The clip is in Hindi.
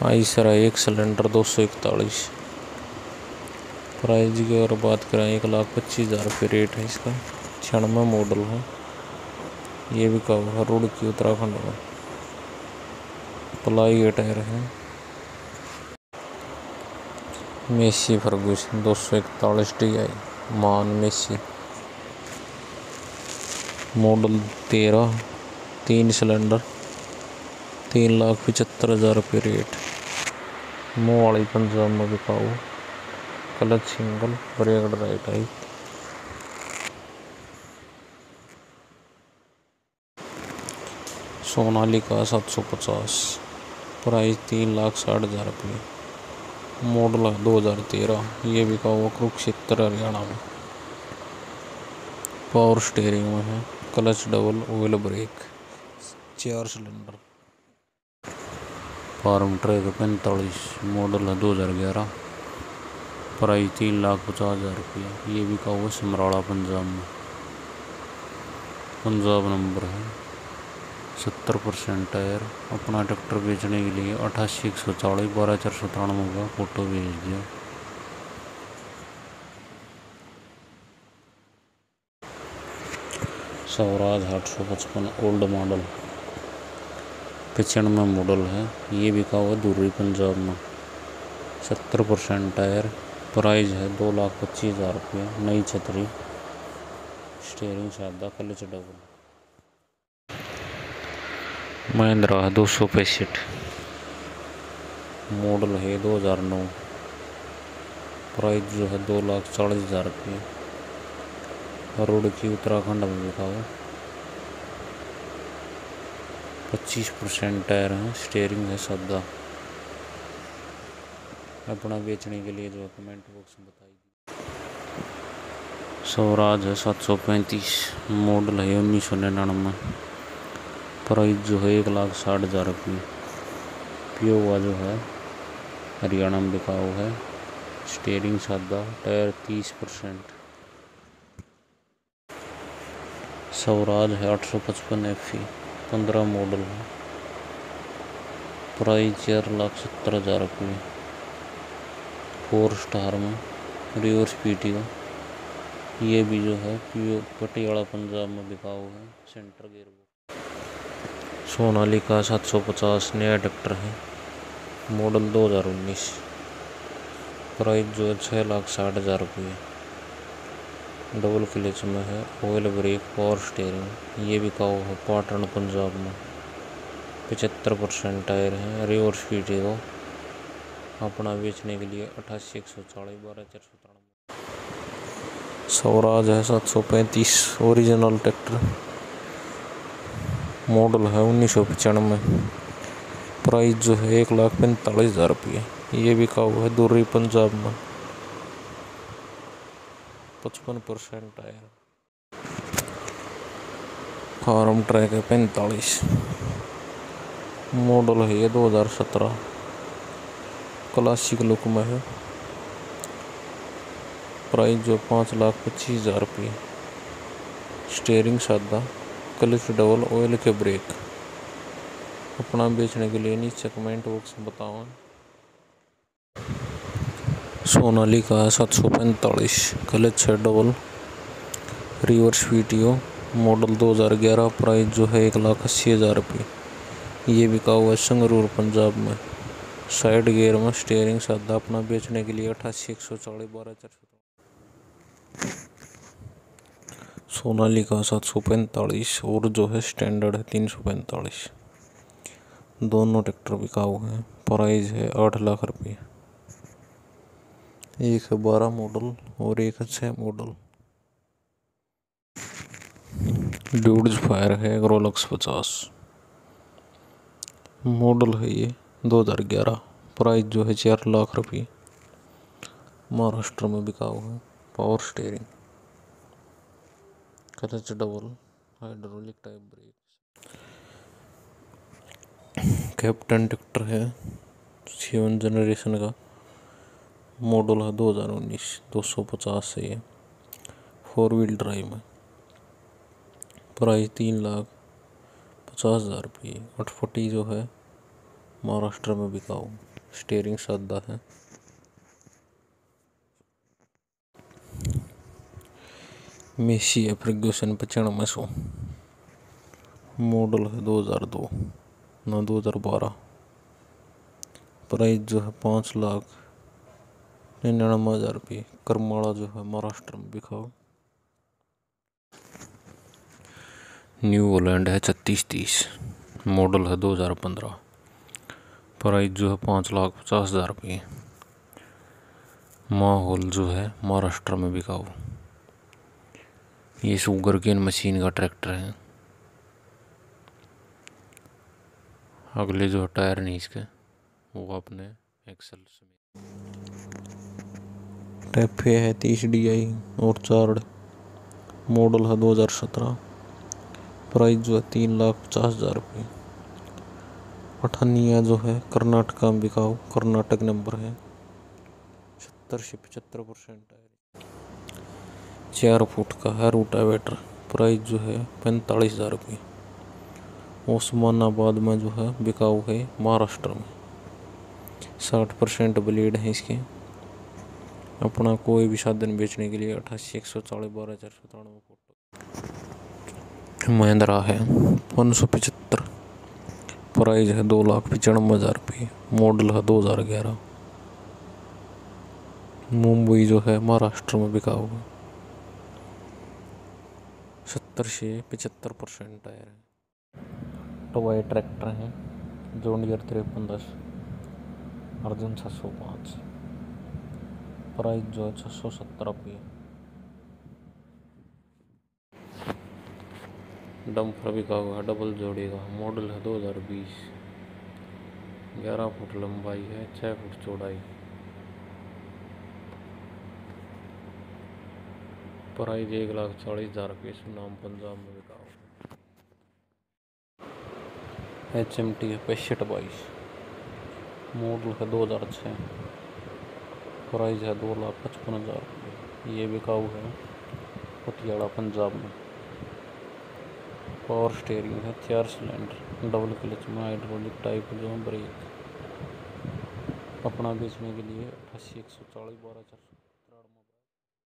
आइसरा एक सिलेंडर दो सौ इकतालीस। प्राइस की अगर बात करें, एक लाख पच्चीस हज़ार रुपये रेट है इसका। छियानवे मॉडल है। ये भी कब है रुड़की उत्तराखंड में। प्लाई के टायर है। मेसी फर्गूसन, दो सौ इकतालीस टी आई मान मेसी। मॉडल तेरह, तीन सिलेंडर, तीन लाख पचहत्तर हज़ार रुपये रेट। मोहाली पंजाब में बिकाऊ clutch single brake drive type Sonalika सात सौ पचास प्राइस तीन लाख साठ हज़ार रुपये मॉडल है दो हज़ार तेरह ये बिका हुआ कुरुक्षेत्र हरियाणा में पावर स्टेयरिंग में है क्लच डबल ऑयल ब्रेक चार सिलेंडर फार्म ट्रैक पैंतालीस, मॉडल है दो हज़ार ग्यारह। प्राइस तीन लाख पचास हज़ार रुपये। ये भी का हुआ समराड़ा, पंजाब में। पंजाब नंबर है। सत्तर परसेंट टायर। अपना ट्रैक्टर बेचने के लिए अठासी, एक सौ चालीस, बारह चार सौ तिरानवे का फ़ोटो भेज दिया। स्वराज आठ सौ पचपन, ओल्ड मॉडल। पचानवे मॉडल है। ये बिका हुआ दूरी पंजाब में। सत्तर परसेंट टायर। प्राइस है दो लाख पच्चीस हज़ार रुपये। नई छतरी। स्टेयरिंग सादा क्लच डबल महिंद्रा दो सौ पैंसठ। मॉडल है दो हज़ार नौ। प्राइस जो है दो लाख चालीस हज़ार रुपये। रोड की उत्तराखंड में बिका हुआ पच्चीस परसेंट टायर हैं स्टेयरिंग है सादा। अपना बेचने के लिए जो कमेंट बॉक्स में बताइए स्वराज है सात सौ पैंतीस मॉडल है उन्नीस सौ निन्यानवे। प्राइस जो है एक लाख साठ हज़ार रुपये। पियो हुआ जो है, हरियाणा में बिका हुआ है। स्टेयरिंग सादा, टायर तीस परसेंट। स्वराज है आठ सौ पचपन एफ़सी पंद्रह मॉडल प्राइस चार लाख सत्तर हज़ार रुपये फोर स्टार में रिवर्स पी टी का ये भी जो है पटियाला पंजाब में बिका हुआ है सेंटर गेयर सोनाली का सात सौ पचास नया ट्रैक्टर है मॉडल दो हज़ार उन्नीस. प्राइस जो है छः लाख साठ हज़ार रुपये डबल क्लच में है ऑयल ब्रेक पावर स्टेयरिंग ये बिका हुआ है पाटन पंजाब में। पचहत्तर परसेंट टायर हैं रिवर्स पीटी को अपना बेचने के लिए अठासी, एक सौ चालीस, बारह, चार सौ तिरानवे। स्वराज है सात सौ पैंतीस ओरिजिनल ट्रैक्टर मॉडल है उन्नीस सौ पचानवे। प्राइस जो है एक लाख पैंतालीस हज़ार रुपये। ये बिका हुआ है, दूरी पंजाब में। पचपन परसेंट टायर फार्म ट्रैक है पैंतालीस। मॉडल है ये दो हज़ार सत्रह। क्लासिक लुक में है। प्राइस जो पाँच लाख पच्चीस हज़ार रुपये। स्टेयरिंग सादा। क्लिच डबल ऑयल के ब्रेक। अपना बेचने के लिए नीचे कमेंट बॉक्स में बताओ। सोनालिका सात सौ पैंतालीस क्लच है double reverse video model 2011 price जो है एक लाख अस्सी हज़ार रुपये। ये बिका हुआ है संगरूर, पंजाब में। साइड गियर में स्टेयरिंग सादा, अपना बेचने के लिए अठासी एक सौ चालीस, बारह, चार सौ सोनालिका सात सौ पैंतालीस, और जो है स्टैंडर्ड है तीन सौ पैंतालीस। दोनों ट्रैक्टर बिका हुए हैं प्राइस है आठ लाख रुपये। एक है बारह मॉडल और एक है छः मॉडल ड्यूड्स फायर है ग्रोलक्स पचास। मॉडल है ये 2011 प्राइस जो है चार लाख रुपये। महाराष्ट्र में बिका हुआ है power steering clutch double hydraulic type brake captain tractor है सेवन जनरेशन का। मॉडल है 2019 250 से ये। फोर व्हील ड्राइव में प्राइस तीन लाख पचास हज़ार रुपये। अटफटी जो है, महाराष्ट्र में बिकाऊ। स्टेयरिंग सादा है। मेसी है फर्ग्यूसन पचानवे सौ। मॉडल है 2002 ना 2012 प्राइस जो है पाँच लाख निन्यानवे हज़ार रुपये, करमाड़ा जो है महाराष्ट्र में बिकाऊ न्यू होलैंड है छत्तीस तीस मॉडल है 2015 प्राइस जो है पाँच लाख पचास हज़ार रुपये। माहौल जो है महाराष्ट्र में बिकाऊ ये शुगर केन मशीन का ट्रैक्टर है। अगले जो टायर नहीं इसके, वो अपने एक्सल टैफे है तीस डी आई और चार्ड मॉडल है 2017 प्राइस जो है तीन लाख पचास हज़ार रुपये। पठानिया जो है कर्नाटका में बिकाऊ, कर्नाटक नंबर है। सत्तर से पचहत्तर परसेंट चार फुट का है रूटावेटर। प्राइस जो है पैंतालीस हज़ार रुपये। ओस्मानाबाद में जो है बिकाऊ है महाराष्ट्र में। साठ परसेंट ब्लेड है इसके। अपना कोई भी साधन बेचने के लिए अठासी, एक सौ चालीस, बारह, चार सौ, तिरानवे महिंद्रा है, पाँच सौ पचहत्तर। प्राइस है दो लाख पचानवे हज़ार रुपये। मॉडल है दो हज़ार ग्यारह। मुंबई जो है महाराष्ट्र में बिका हुआ सत्तर से पचहत्तर परसेंट टायर है। टोवाई ट्रैक्टर है, जोनियर तिरपन दस, अर्जुन छः सौ पाँच। प्राइस जो है छः सौ सत्तर रुपये। डम्फर बिका हुआ है डबल जोड़ी का मॉडल है 2020 11 फुट लंबाई है 6 फुट चौड़ाई। प्राइस एक लाख चालीस हज़ार रुपये नाम पंजाब में बिका हुआ एच एम टी है पैंसठ बाईस। मॉडल है दो हज़ार छः प्राइस है दो लाख पचपन हज़ार रुपये। ये बिकाऊ है पटियाला पंजाब में। पावर स्टेयरिंग है, चार सिलेंडर, डबल क्लच में हाइड्रोलिक टाइप जो ब्रेक। अपना बेचने के लिए अट्ठासी, एक सौ चालीस, बारह, चार